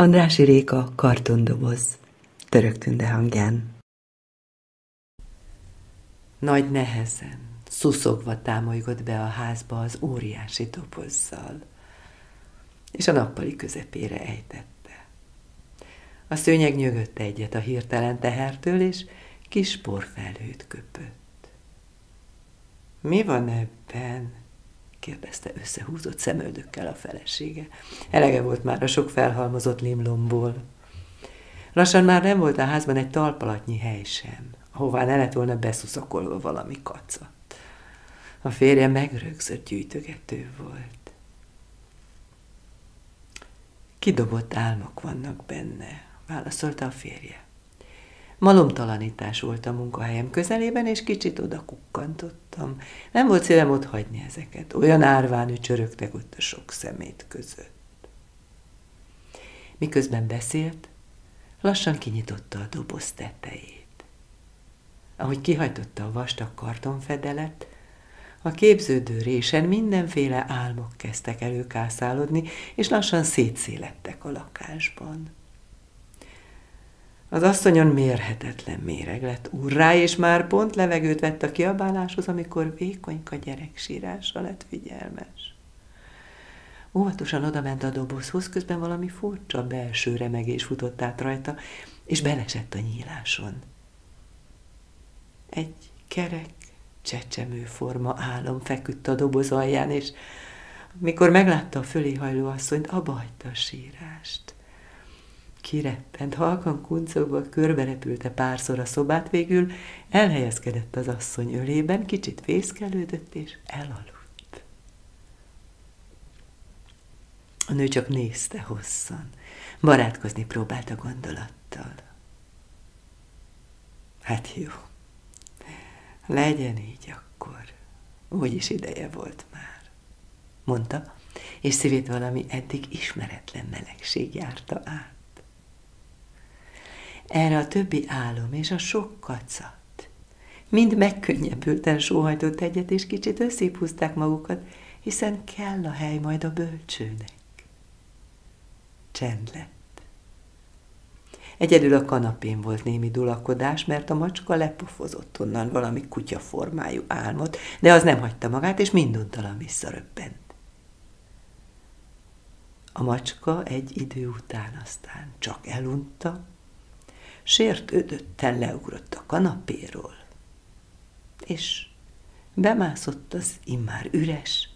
Andrási Réka kartondoboz, török tünde hangján. Nagy nehezen, szuszogva támolygott be a házba az óriási dobozzal, és a nappali közepére ejtette. A szőnyeg nyögött egyet a hirtelen tehertől, és kis porfelhőt köpött. Mi van ebben? Kérdezte összehúzott szemöldökkel a felesége. Elege volt már a sok felhalmozott limlomból. Lassan már nem volt a házban egy talpalatnyi hely sem, ahová ne lett volna beszuszakolva valami kacat. A férje megrögzött gyűjtögető volt. Kidobott álmok vannak benne, válaszolta a férje. Malomtalanítás volt a munkahelyem közelében, és kicsit oda kukkantottam. Nem volt szívem ott hagyni ezeket. Olyan árván csörögtek ott a sok szemét között. Miközben beszélt, lassan kinyitotta a doboz tetejét. Ahogy kihajtotta a vastag kartonfedelet, a képződő résen mindenféle álmok kezdtek előkászálodni, és lassan szétszélettek a lakásban. Az asszonyon mérhetetlen méreg lett urrá, és már pont levegőt vett a kiabáláshoz, amikor vékonyka gyerek sírása lett figyelmes. Óvatosan odament a dobozhoz, közben valami furcsa belső remegés futott át rajta, és belesett a nyíláson. Egy kerek, csecsemő forma álom feküdt a doboz alján, és mikor meglátta a fölé hajló asszonyt, abba hagyta a sírást kireppent, halkan kuncogva körberepülte párszor a szobát, végül elhelyezkedett az asszony ölében, kicsit fészkelődött és elaludt. A nő csak nézte hosszan, barátkozni próbált a gondolattal. Hát jó, legyen így akkor, úgyis ideje volt már, mondta, és szívét valami eddig ismeretlen melegség járta át. Erre a többi álom és a sok kacat mind megkönnyebbülten sóhajtott egyet, és kicsit összéphúzták magukat, hiszen kell a hely majd a bölcsőnek. Csend lett. Egyedül a kanapén volt némi dulakodás, mert a macska lepofozott onnan valami kutyaformájú álmot, de az nem hagyta magát, és minduntalan visszaröppent. A macska egy idő után aztán csak elunta, sértődötten leugrott a kanapéról, és bemászott az immár üres,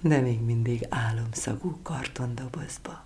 de még mindig álomszagú kartondobozba.